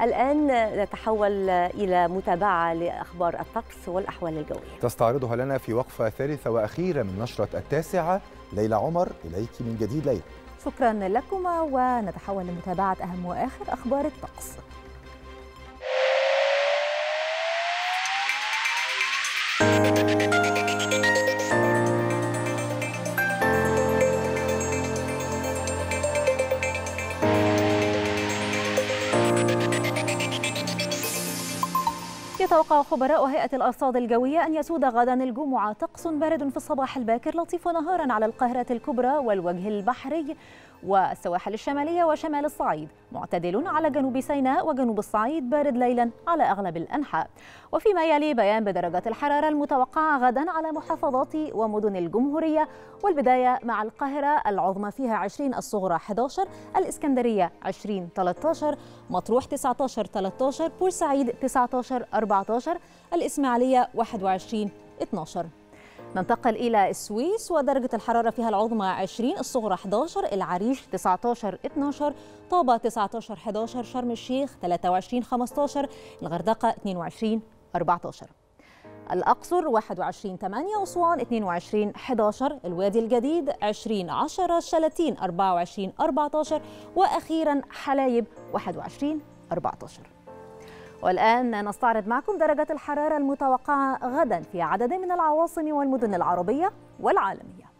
الآن نتحول إلى متابعة لأخبار الطقس والأحوال الجوية. تستعرضها لنا في وقفة ثالثة وأخيرة من نشرة التاسعة. ليلى عمر إليك من جديد ليلى. شكرا لكما ونتحول لمتابعة أهم وآخر أخبار الطقس. Thank you. يتوقع خبراء هيئة الأرصاد الجوية أن يسود غدا الجمعة طقس بارد في الصباح الباكر لطيف نهارا على القاهرة الكبرى والوجه البحري والسواحل الشمالية وشمال الصعيد معتدل على جنوب سيناء وجنوب الصعيد بارد ليلا على أغلب الأنحاء. وفيما يلي بيان بدرجات الحرارة المتوقعة غدا على محافظات ومدن الجمهورية والبداية مع القاهرة العظمى فيها 20 الصغرى 11 الإسكندرية 20 13 مطروح 19 13 بورسعيد 19 14 الإسماعيلية 21 12 ننتقل إلى السويس ودرجة الحرارة فيها العظمى 20 الصغرى 11 العريش 19 12 طابة 19 11 شرم الشيخ 23 15 الغردقة 22 14 الأقصر 21 8 أسوان 22 11 الوادي الجديد 20 10 شلاتين 24 14 وأخيرا حلايب 21 14 والآن نستعرض معكم درجة الحرارة المتوقعة غدا في عدد من العواصم والمدن العربية والعالمية.